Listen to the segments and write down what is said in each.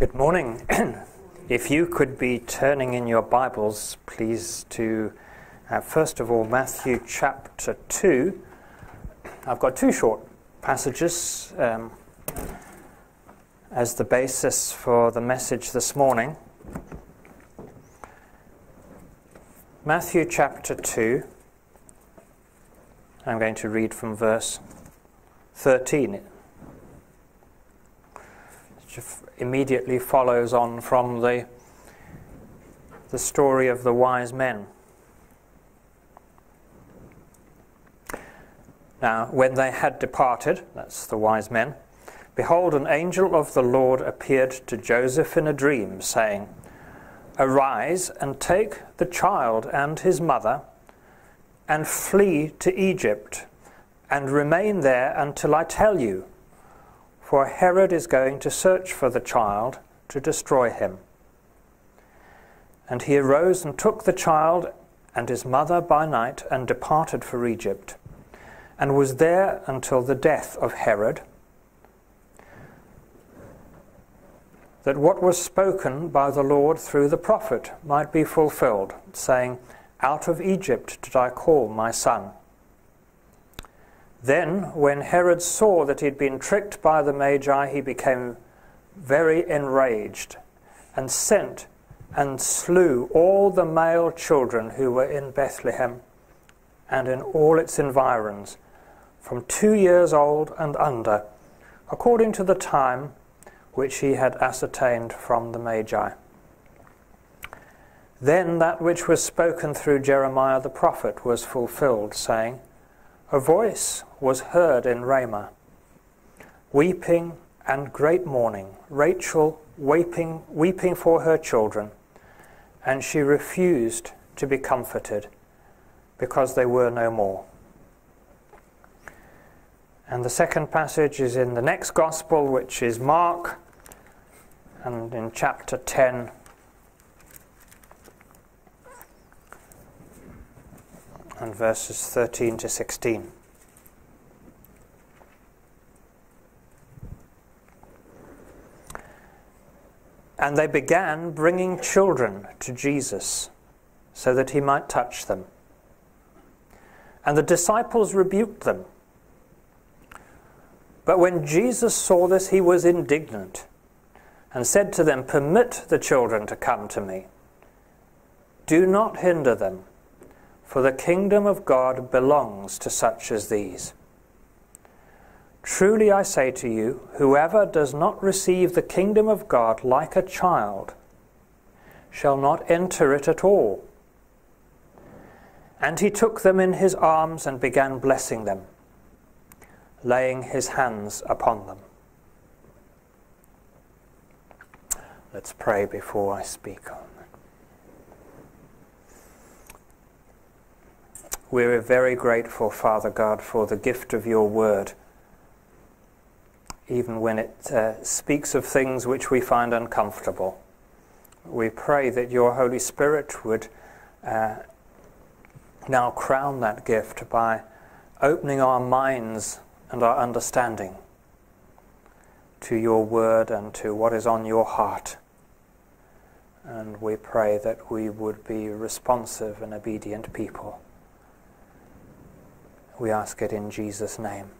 Good morning. if you could be turning in your Bibles, please, to uh, first of all Matthew chapter 2. I've got two short passages um, as the basis for the message this morning. Matthew chapter 2. I'm going to read from verse 13 immediately follows on from the, the story of the wise men. Now, when they had departed, that's the wise men, behold, an angel of the Lord appeared to Joseph in a dream, saying, Arise and take the child and his mother, and flee to Egypt, and remain there until I tell you for Herod is going to search for the child to destroy him. And he arose and took the child and his mother by night and departed for Egypt, and was there until the death of Herod, that what was spoken by the Lord through the prophet might be fulfilled, saying, Out of Egypt did I call my son. Then, when Herod saw that he had been tricked by the Magi, he became very enraged and sent and slew all the male children who were in Bethlehem and in all its environs, from two years old and under, according to the time which he had ascertained from the Magi. Then that which was spoken through Jeremiah the prophet was fulfilled, saying, a voice was heard in Ramah, weeping and great mourning, Rachel weeping, weeping for her children, and she refused to be comforted because they were no more. And the second passage is in the next Gospel, which is Mark, and in chapter 10, and verses 13 to 16. And they began bringing children to Jesus so that he might touch them. And the disciples rebuked them. But when Jesus saw this, he was indignant and said to them, Permit the children to come to me. Do not hinder them for the kingdom of God belongs to such as these. Truly I say to you, whoever does not receive the kingdom of God like a child shall not enter it at all. And he took them in his arms and began blessing them, laying his hands upon them. Let's pray before I speak on. We're very grateful, Father God, for the gift of your word, even when it uh, speaks of things which we find uncomfortable. We pray that your Holy Spirit would uh, now crown that gift by opening our minds and our understanding to your word and to what is on your heart. And we pray that we would be responsive and obedient people. We ask it in Jesus' name.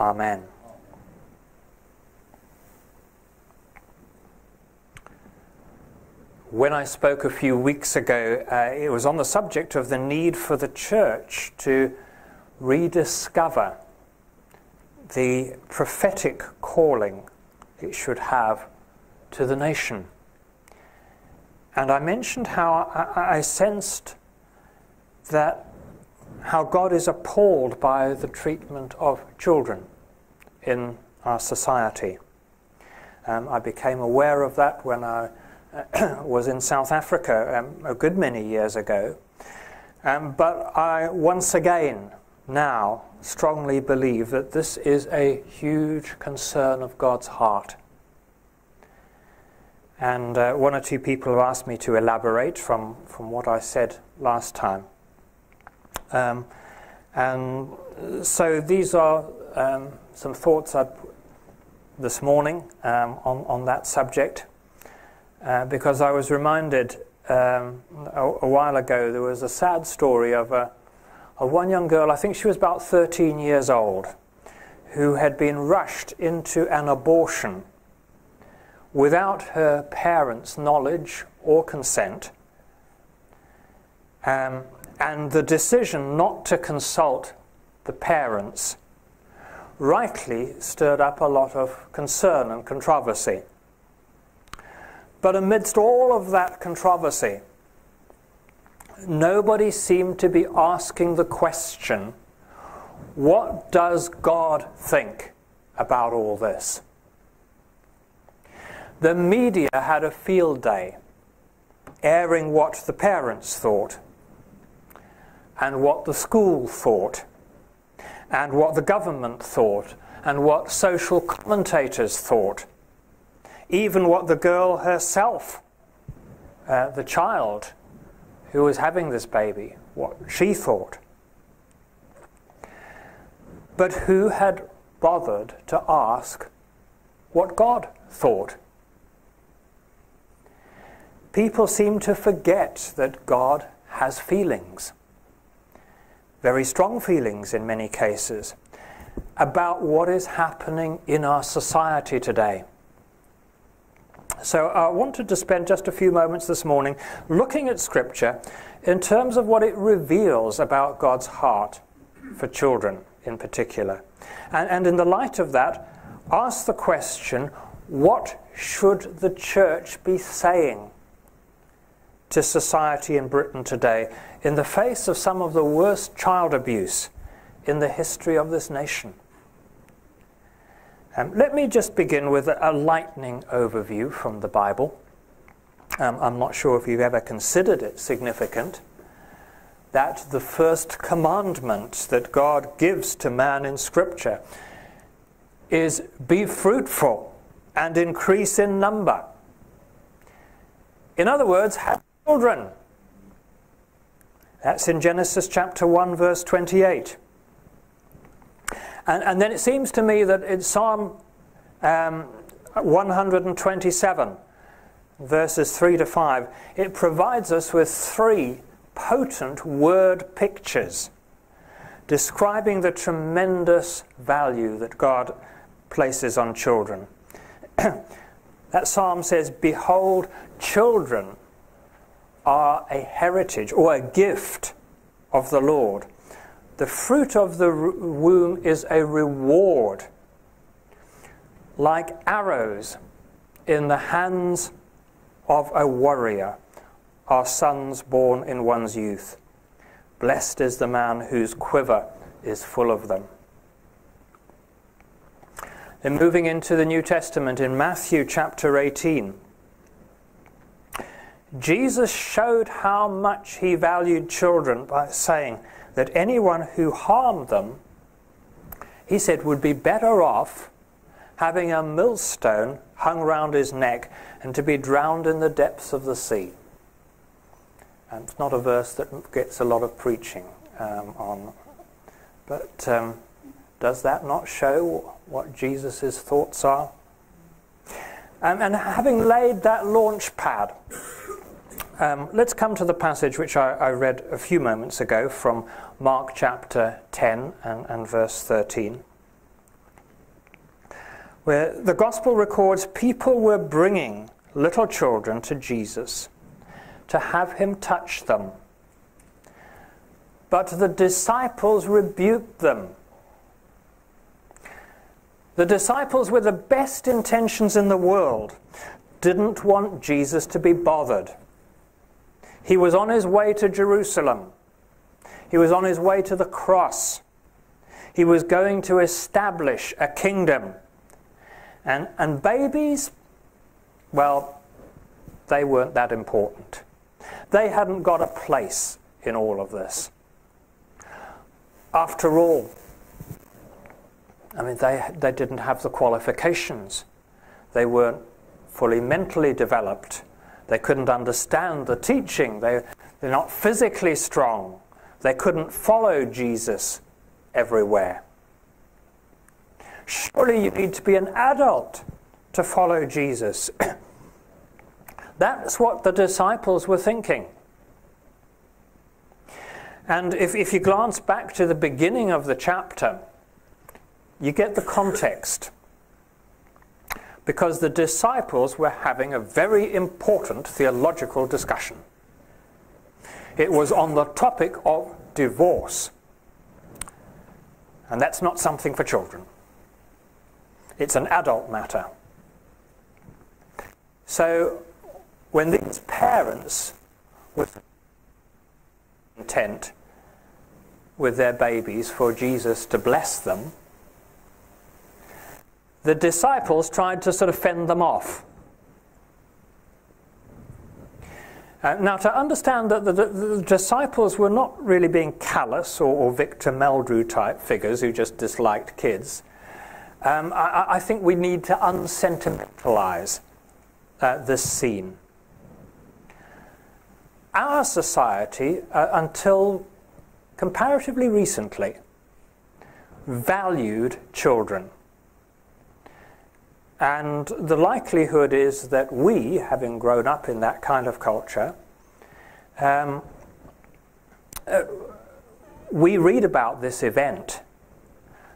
Amen. When I spoke a few weeks ago, uh, it was on the subject of the need for the church to rediscover the prophetic calling it should have to the nation. And I mentioned how I, I sensed that how God is appalled by the treatment of children in our society. Um, I became aware of that when I uh, was in South Africa um, a good many years ago. Um, but I once again now strongly believe that this is a huge concern of God's heart. And uh, one or two people have asked me to elaborate from, from what I said last time. Um, and so these are um, some thoughts I've this morning um, on, on that subject uh, because I was reminded um, a, a, while ago there was a sad story of, a, of one young girl, I think she was about 13 years old, who had been rushed into an abortion without her parents' knowledge or consent. Um, and the decision not to consult the parents rightly stirred up a lot of concern and controversy. But amidst all of that controversy, nobody seemed to be asking the question what does God think about all this? The media had a field day airing what the parents thought and what the school thought and what the government thought and what social commentators thought, even what the girl herself, uh, the child who was having this baby, what she thought. But who had bothered to ask what God thought? People seem to forget that God has feelings very strong feelings in many cases about what is happening in our society today. So I wanted to spend just a few moments this morning looking at Scripture in terms of what it reveals about God's heart for children in particular. And, and in the light of that, ask the question what should the church be saying to society in Britain today in the face of some of the worst child abuse in the history of this nation. Um, let me just begin with a, a lightning overview from the Bible. Um, I'm not sure if you've ever considered it significant that the first commandment that God gives to man in Scripture is be fruitful and increase in number. In other words, have children. That's in Genesis chapter 1, verse 28. And, and then it seems to me that in Psalm um, 127, verses 3 to 5, it provides us with three potent word pictures describing the tremendous value that God places on children. that psalm says, Behold, children are a heritage or a gift of the Lord. The fruit of the womb is a reward, like arrows in the hands of a warrior are sons born in one's youth. Blessed is the man whose quiver is full of them. Then moving into the New Testament in Matthew chapter 18. Jesus showed how much he valued children by saying that anyone who harmed them, he said, would be better off having a millstone hung round his neck and to be drowned in the depths of the sea. And it's not a verse that gets a lot of preaching um, on, but um, does that not show what Jesus' thoughts are? Um, and having laid that launch pad, um, let's come to the passage which I, I, read a few moments ago from Mark chapter 10 and, and verse 13, where the gospel records people were bringing little children to Jesus to have him touch them. But the disciples rebuked them. The disciples, with the best intentions in the world, didn't want Jesus to be bothered. He was on his way to Jerusalem. He was on his way to the cross. He was going to establish a kingdom. And, and babies, well, they weren't that important. They hadn't got a place in all of this. After all, I mean, they, they didn't have the qualifications. They weren't fully mentally developed. They couldn't understand the teaching. They, they're not physically strong. They couldn't follow Jesus everywhere. Surely you need to be an adult to follow Jesus. That's what the disciples were thinking. And if, if you glance back to the beginning of the chapter, you get the context. Because the disciples were having a very important theological discussion. It was on the topic of divorce. And that's not something for children, it's an adult matter. So when these parents were intent with their babies for Jesus to bless them, the disciples tried to sort of fend them off. Uh, now, to understand that the, the, the, disciples were not really being callous or, or, Victor Meldrew type figures who just disliked kids, um, I, I, think we need to unsentimentalize uh, this scene. Our society, uh, until comparatively recently, valued children. And the likelihood is that we, having grown up in that kind of culture, um, uh, we read about this event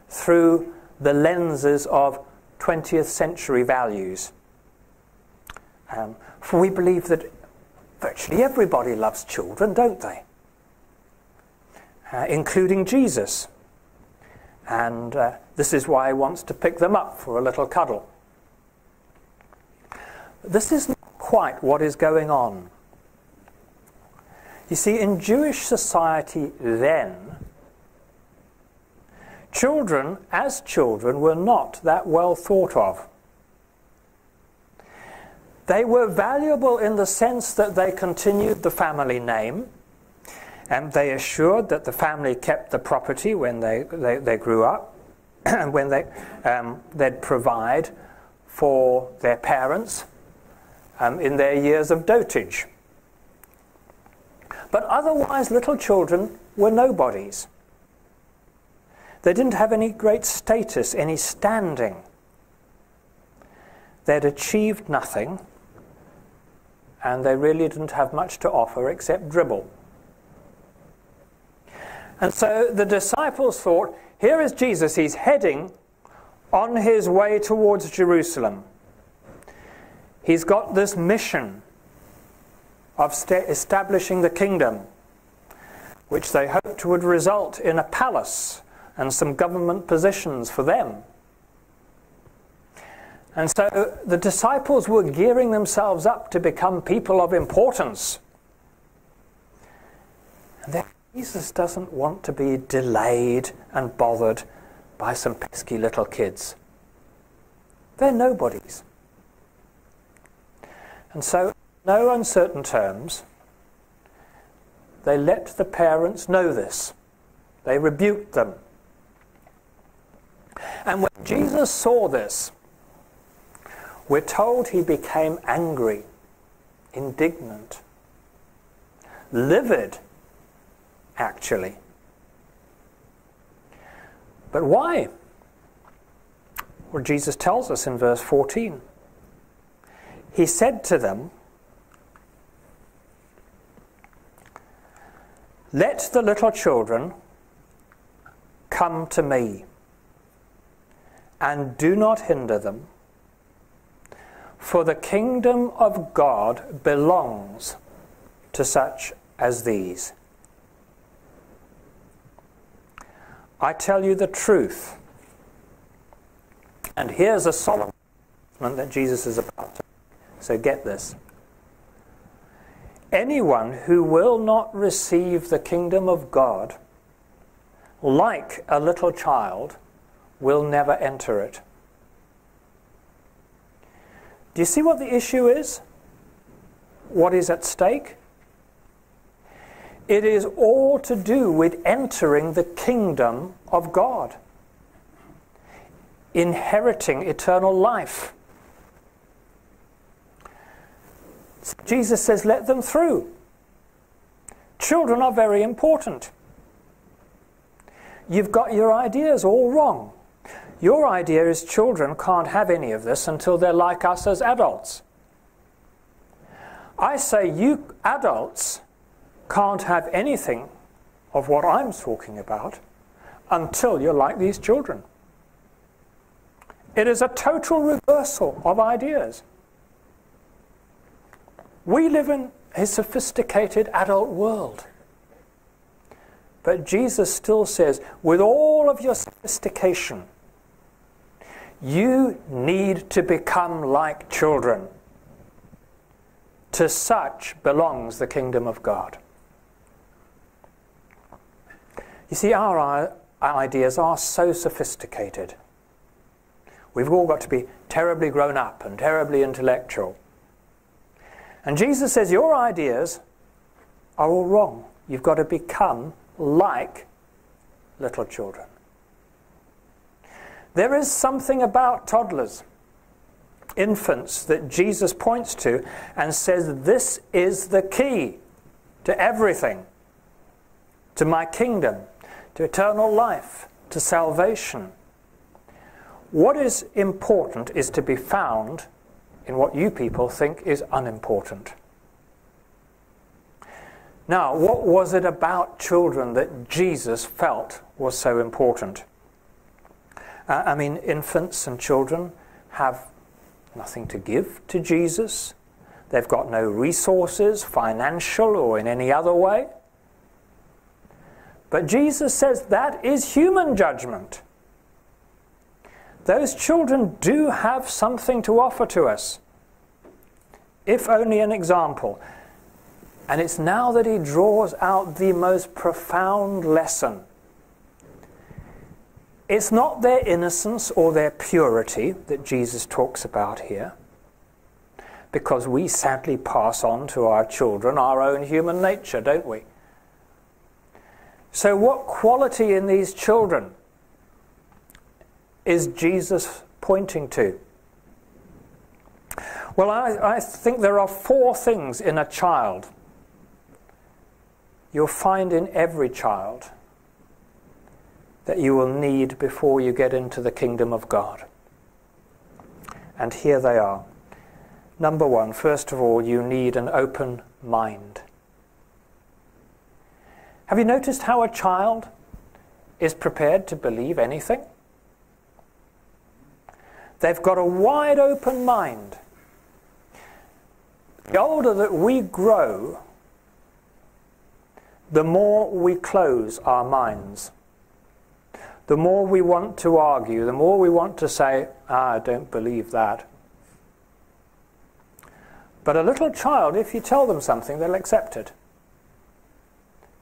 through the lenses of 20th century values. Um, for we believe that virtually everybody loves children, don't they? Uh, including Jesus. And uh, this is why he wants to pick them up for a little cuddle. This isn't quite what is going on. You see, in Jewish society then, children, as children, were not that well thought of. They were valuable in the sense that they continued the family name and they assured that the family kept the property when they, they, they grew up and when they, um, they'd provide for their parents um, in their years of dotage. But otherwise, little children were nobodies. They didn't have any great status, any standing. They'd achieved nothing, and they really didn't have much to offer except dribble. And so the disciples thought, here is Jesus, he's heading on his way towards Jerusalem. He's got this mission of establishing the kingdom, which they hoped would result in a palace and some government positions for them. And so the disciples were gearing themselves up to become people of importance. And Jesus doesn't want to be delayed and bothered by some pesky little kids. They're nobodies. And so, no uncertain terms, they let the parents know this. They rebuked them. And when Jesus saw this, we're told he became angry, indignant, livid, actually. But why? Well, Jesus tells us in verse 14 he said to them, Let the little children come to me, and do not hinder them, for the kingdom of God belongs to such as these. I tell you the truth. And here's a solemn that Jesus is about to so get this. Anyone who will not receive the kingdom of God, like a little child, will never enter it. Do you see what the issue is? What is at stake? It is all to do with entering the kingdom of God, inheriting eternal life. Jesus says, let them through. Children are very important. You've got your ideas all wrong. Your idea is children can't have any of this until they're like us as adults. I say you adults can't have anything of what I'm talking about until you're like these children. It is a total reversal of ideas. We live in a sophisticated adult world. But Jesus still says, with all of your sophistication, you need to become like children. To such belongs the kingdom of God. You see, our ideas are so sophisticated. We've all got to be terribly grown up and terribly intellectual. And Jesus says, Your ideas are all wrong. You've got to become like little children. There is something about toddlers, infants, that Jesus points to and says, This is the key to everything, to my kingdom, to eternal life, to salvation. What is important is to be found in what you people think is unimportant. Now, what was it about children that Jesus felt was so important? Uh, I mean, infants and children have nothing to give to Jesus. They've got no resources, financial or in any other way. But Jesus says that is human judgment. Those children do have something to offer to us, if only an example. And it's now that he draws out the most profound lesson. It's not their innocence or their purity that Jesus talks about here, because we sadly pass on to our children our own human nature, don't we? So, what quality in these children is Jesus pointing to? Well, I, I think there are four things in a child you'll find in every child that you will need before you get into the kingdom of God. And here they are. Number one, first of all, you need an open mind. Have you noticed how a child is prepared to believe anything? They've got a wide open mind. The older that we grow, the more we close our minds. The more we want to argue, the more we want to say, ah, I don't believe that. But a little child, if you tell them something, they'll accept it.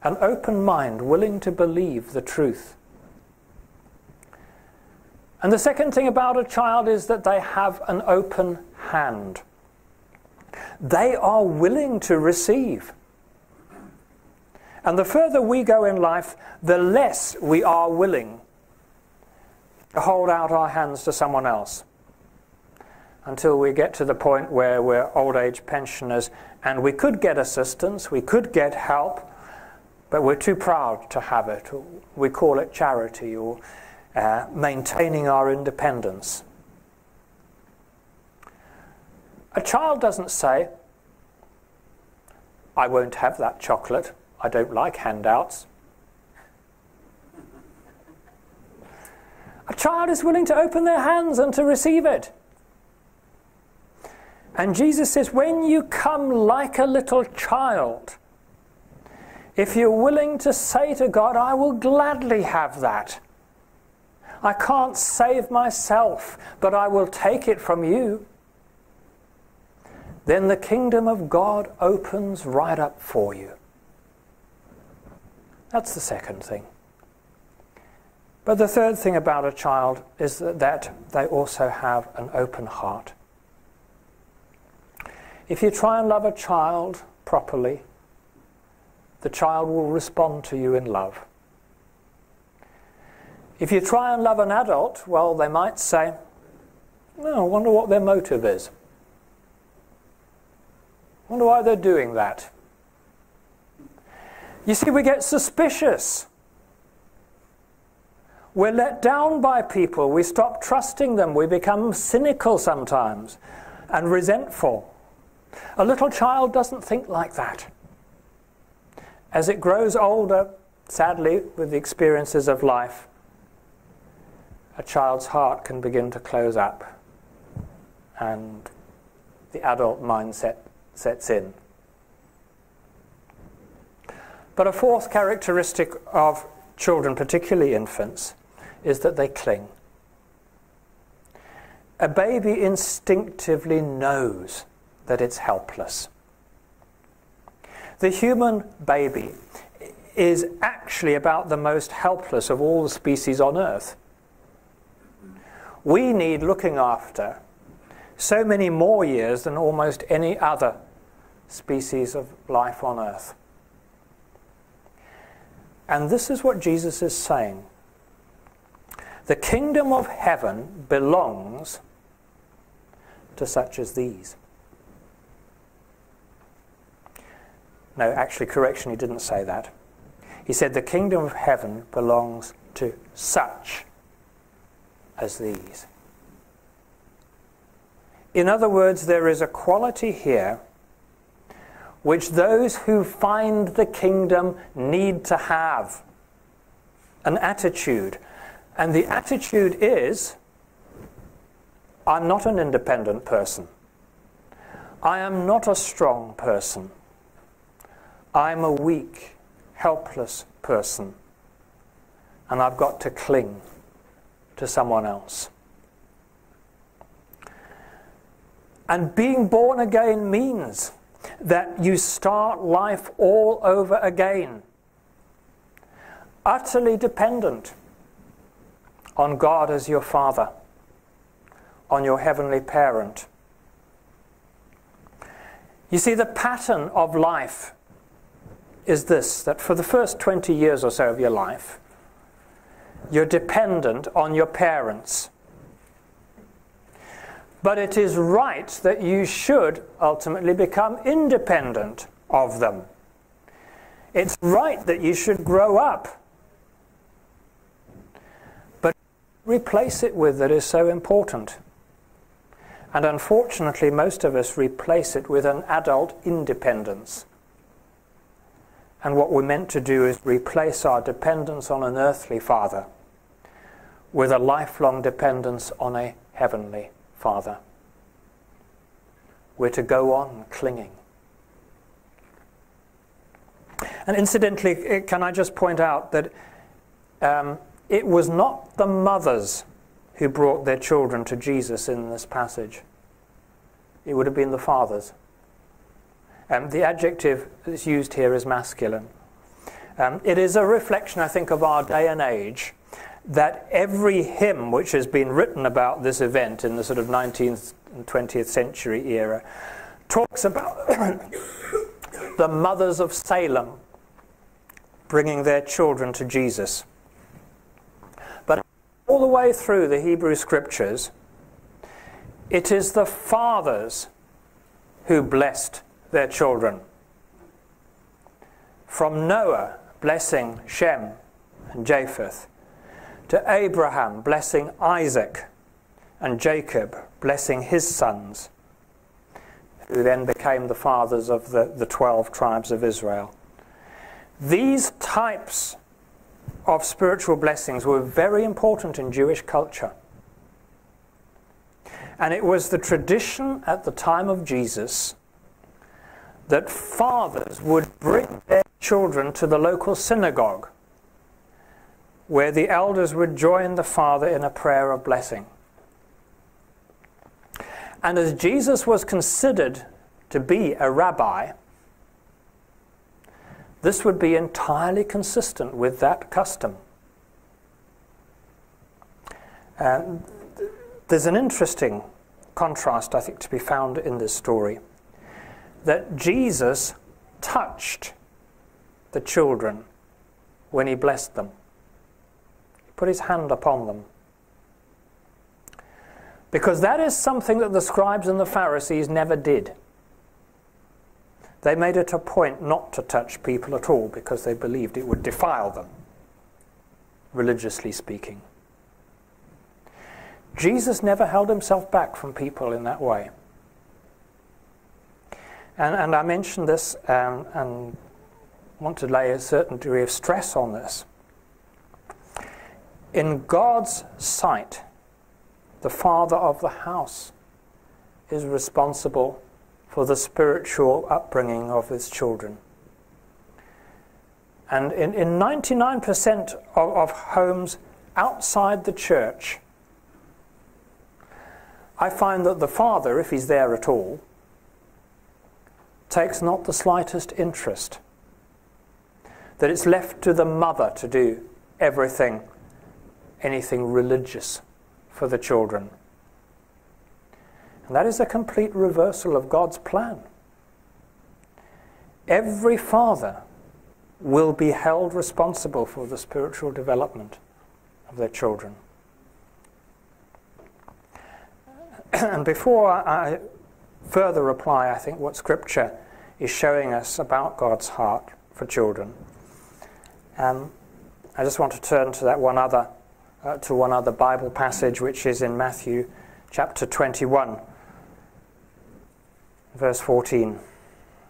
An open mind, willing to believe the truth. And the second thing about a child is that they have an open hand. They are willing to receive. And the further we go in life, the less we are willing to hold out our hands to someone else until we get to the point where we're old age pensioners and we could get assistance, we could get help, but we're too proud to have it. We call it charity or uh, maintaining our independence. A child doesn't say, I won't have that chocolate. I don't like handouts. A child is willing to open their hands and to receive it. And Jesus says, when you come like a little child, if you're willing to say to God, I will gladly have that. I can't save myself, but I will take it from you. Then the kingdom of God opens right up for you. That's the second thing. But the third thing about a child is that, they also have an open heart. If you try and love a child properly, the child will respond to you in love. If you try and love an adult, well, they might say, oh, I wonder what their motive is. I wonder why they're doing that. You see, we get suspicious. We're let down by people. We stop trusting them. We become cynical sometimes and resentful. A little child doesn't think like that. As it grows older, sadly, with the experiences of life, a child's heart can begin to close up and the adult mindset sets in. But a fourth characteristic of children, particularly infants, is that they cling. A baby instinctively knows that it's helpless. The human baby is actually about the most helpless of all the species on earth. We need looking after so many more years than almost any other species of life on earth. And this is what Jesus is saying. The kingdom of heaven belongs to such as these. No, actually, correction, he didn't say that. He said the kingdom of heaven belongs to such as these. In other words, there is a quality here which those who find the kingdom need to have an attitude. And the attitude is I'm not an independent person. I am not a strong person. I'm a weak, helpless person. And I've got to cling to someone else. And being born again means that you start life all over again, utterly dependent on God as your Father, on your heavenly parent. You see, the pattern of life is this that for the first 20 years or so of your life, you're dependent on your parents but it is right that you should ultimately become independent of them. It's right that you should grow up. But replace it with that is so important. And unfortunately, most of us replace it with an adult independence. And what we're meant to do is replace our dependence on an earthly father with a lifelong dependence on a heavenly Father. We're to go on clinging. And incidentally, eh, can I just point out that um, it was not the mothers who brought their children to Jesus in this passage, it would have been the fathers. Um, the adjective that's used here is masculine. Um, it is a reflection, I think, of our day and age that every hymn which has been written about this event in the sort of 19th and 20th century era talks about the mothers of Salem bringing their children to Jesus. But all the way through the Hebrew scriptures, it is the fathers who blessed their children. From Noah blessing Shem and Japheth, to Abraham blessing Isaac and Jacob blessing his sons, who then became the fathers of the, the 12 tribes of Israel. These types of spiritual blessings were very important in Jewish culture. And it was the tradition at the time of Jesus that fathers would bring their children to the local synagogue where the elders would join the Father in a prayer of blessing. And as Jesus was considered to be a rabbi, this would be entirely consistent with that custom. And there's an interesting contrast, I think, to be found in this story that Jesus touched the children when he blessed them put his hand upon them. Because that is something that the scribes and the Pharisees never did. They made it a point not to touch people at all because they believed it would defile them. religiously speaking. Jesus never held himself back from people in that way. And, and I mentioned this um, and want to lay a certain degree of stress on this. In God's sight, the father of the house is responsible for the spiritual upbringing of his children. And in, in 99% of, of homes outside the church, I find that the father, if he's there at all, takes not the slightest interest. That it's left to the mother to do everything, anything religious for the children. And that is a complete reversal of God's plan. Every father will be held responsible for the spiritual development of their children. and before I further reply, I think what Scripture is showing us about God's heart for children, um, I just want to turn to that one other, uh, to one other Bible passage, which is in Matthew chapter 21, verse 14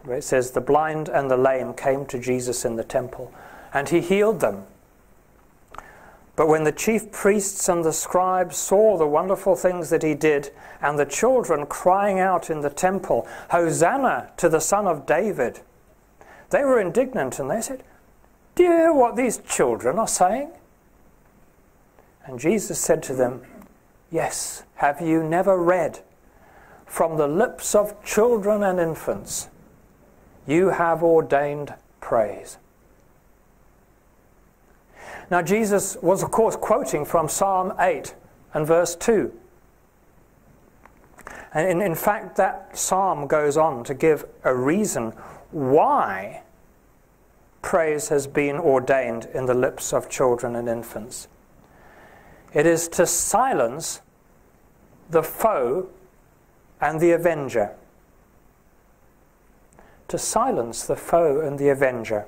where it says, The blind and the lame came to Jesus in the temple, and he healed them. But when the chief priests and the scribes saw the wonderful things that he did, and the children crying out in the temple, Hosanna to the Son of David, they were indignant and they said, Do you hear what these children are saying? And Jesus said to them, Yes, have you never read? From the lips of children and infants, you have ordained praise. Now, Jesus was, of course, quoting from Psalm 8 and verse 2. And in, in fact, that psalm goes on to give a reason why praise has been ordained in the lips of children and infants. It is to silence the foe and the avenger to silence the foe and the avenger.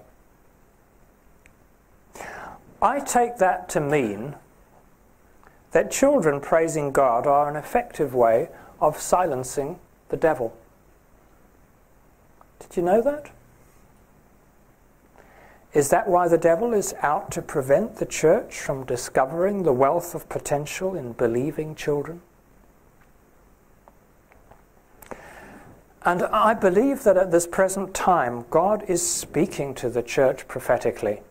I take that to mean that children praising God are an effective way of silencing the devil. Did you know that? Is that why the devil is out to prevent the church from discovering the wealth of potential in believing children? And I believe that at this present time, God is speaking to the church prophetically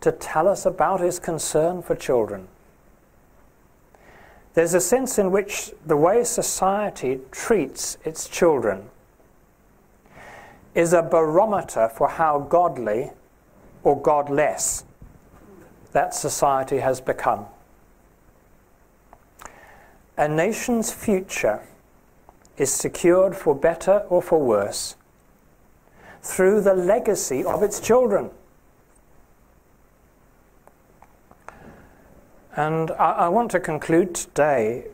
to tell us about his concern for children. There's a sense in which the way society treats its children is a barometer for how godly or godless that society has become. A nation's future is secured for better or for worse through the legacy of its children. And I, I, want to conclude today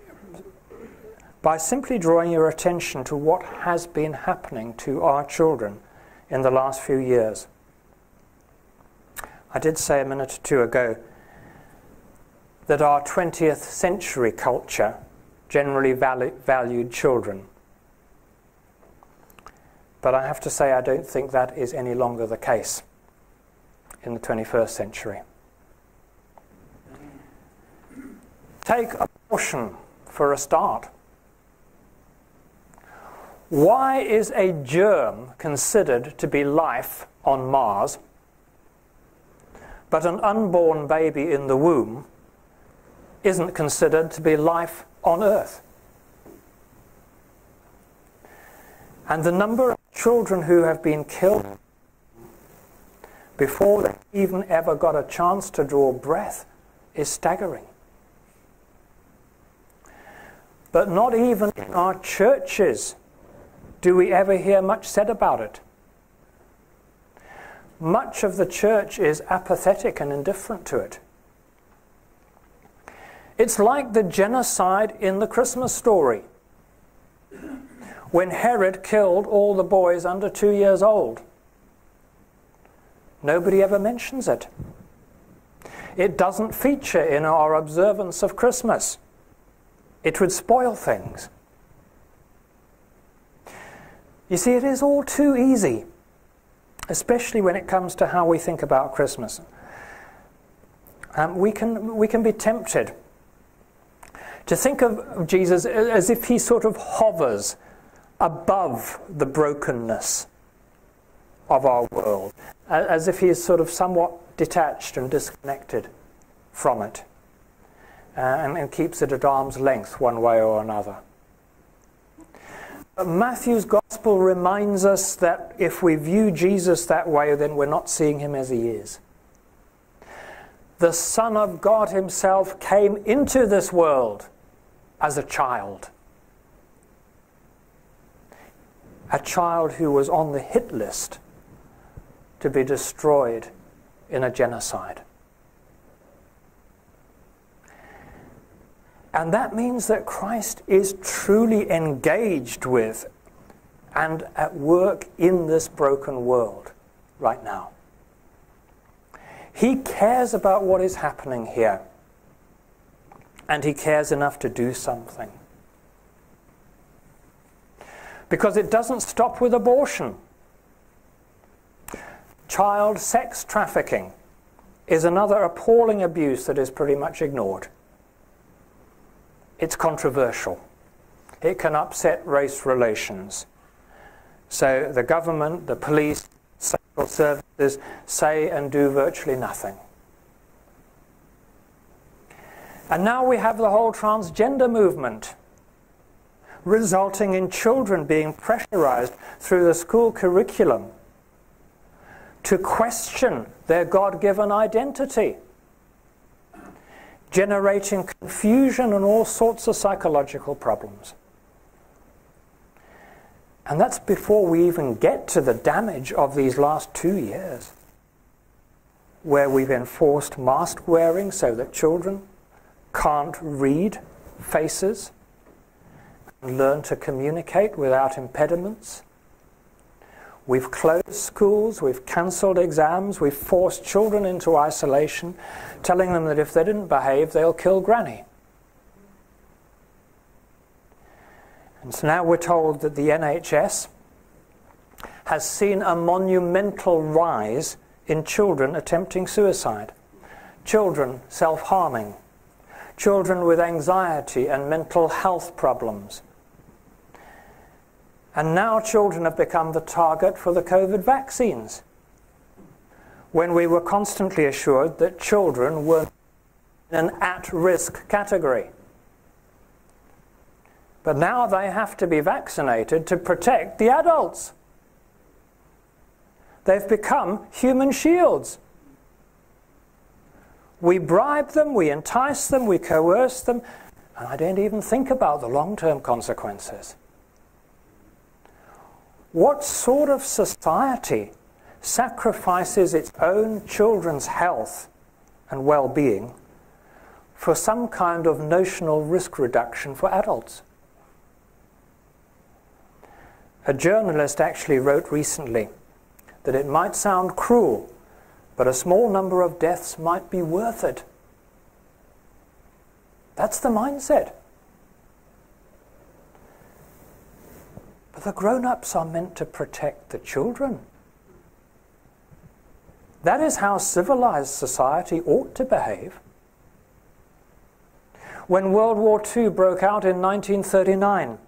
by simply drawing your attention to what has been happening to our children in the last few years. I did say a minute or two ago that our 20th century culture generally valued children. But I have to say, I don't think that is any longer the case in the 21st century. Take abortion for a start. Why is a germ considered to be life on Mars, but an unborn baby in the womb isn't considered to be life on Earth? And the number of children who have been killed before they even ever got a chance to draw breath is staggering. But not even in our churches do we ever hear much said about it. Much of the church is apathetic and indifferent to it. It's like the genocide in the Christmas story when Herod killed all the boys under two years old. Nobody ever mentions it. It doesn't feature in our observance of Christmas. It would spoil things. You see, it is all too easy, especially when it comes to how we think about Christmas. Um, we, can, we can be tempted to think of Jesus as if he sort of hovers above the brokenness of our world, as if he is sort of somewhat detached and disconnected from it, uh, and, and keeps it at arm's length one way or another. Matthew's gospel reminds us that if we view Jesus that way, then we're not seeing him as he is. The Son of God himself came into this world as a child. A child who was on the hit list to be destroyed in a genocide. And that means that Christ is truly engaged with and at work in this broken world right now. He cares about what is happening here, and he cares enough to do something. Because it doesn't stop with abortion. Child sex trafficking is another appalling abuse that is pretty much ignored it's controversial. It can upset race relations. So the government, the police, social services say and do virtually nothing. And now we have the whole transgender movement, resulting in children being pressurized through the school curriculum to question their God given identity generating confusion and all sorts of psychological problems. And that's before we even get to the damage of these last two years, where we've enforced mask wearing so that children can't read faces and learn to communicate without impediments We've closed schools, we've cancelled exams, we've forced children into isolation, telling them that if they didn't behave, they'll kill granny. And so now we're told that the NHS has seen a monumental rise in children attempting suicide, children self harming, children with anxiety and mental health problems and now children have become the target for the COVID vaccines. When we were constantly assured that children were in an at risk category. But now they have to be vaccinated to protect the adults. They've become human shields. We bribe them, we entice them, we coerce them, and I don't even think about the long term consequences. What sort of society sacrifices its own children's health and well being for some kind of notional risk reduction for adults? A journalist actually wrote recently that it might sound cruel, but a small number of deaths might be worth it. That's the mindset. But the grown ups are meant to protect the children. That is how civilized society ought to behave. When World War II broke out in 1939,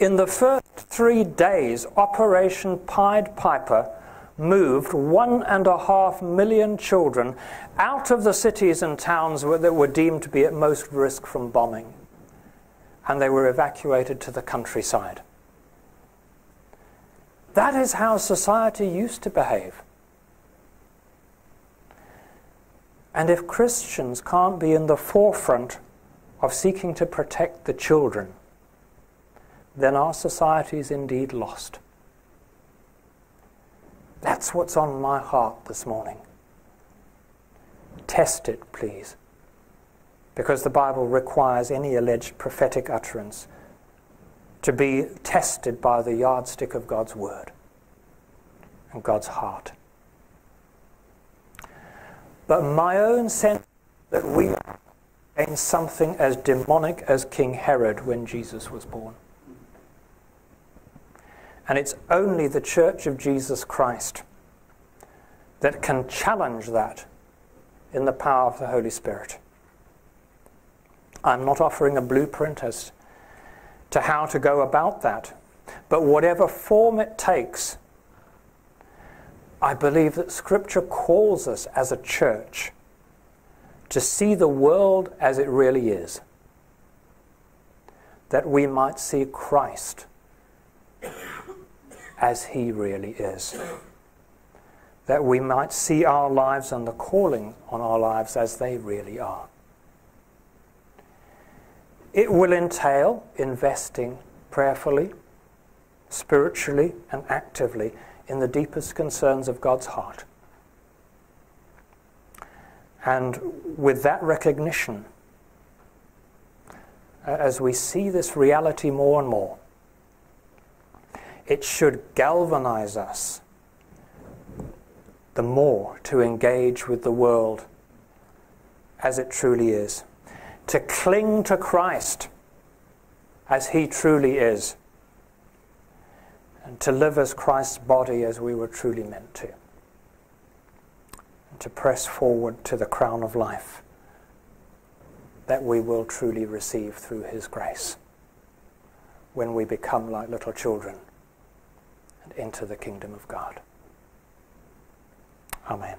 in the first three days, Operation Pied Piper moved one and a half million children out of the cities and towns that were deemed to be at most risk from bombing and they were evacuated to the countryside. That is how society used to behave. And if Christians can't be in the forefront of seeking to protect the children, then our society is indeed lost. That's what's on my heart this morning. Test it, please because the Bible requires any alleged prophetic utterance to be tested by the yardstick of God's Word and God's heart. But my own sense that we are in something as demonic as King Herod when Jesus was born. And it's only the Church of Jesus Christ that can challenge that in the power of the Holy Spirit. I'm not offering a blueprint as to how to go about that, but whatever form it takes, I believe that Scripture calls us as a church to see the world as it really is, that we might see Christ as he really is that we might see our lives and the calling on our lives as they really are. It will entail investing prayerfully, spiritually, and actively in the deepest concerns of God's heart. And with that recognition, as we see this reality more and more, it should galvanize us the more to engage with the world as it truly is, to cling to Christ as he truly is, and to live as Christ's body as we were truly meant to, and to press forward to the crown of life that we will truly receive through his grace when we become like little children and enter the kingdom of God. Amen.